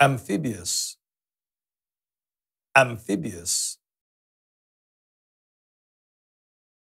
amphibious, amphibious,